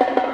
Bye.